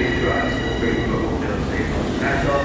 patriots, faithful, just faithful. That's all.